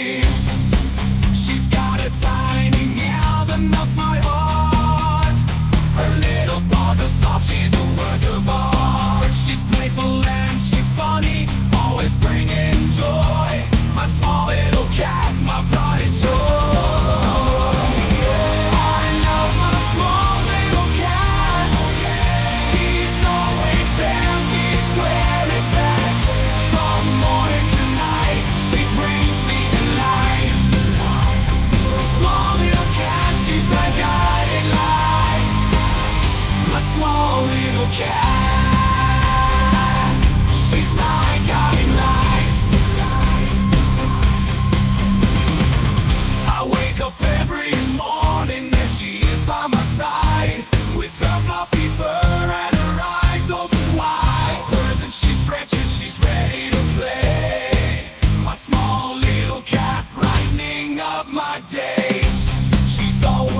she's she's a work of little cat. She's my guiding light. I wake up every morning and she is by my side. With her fluffy fur and her eyes open wide. She purrs and she stretches, she's ready to play. My small little cat brightening up my day. She's always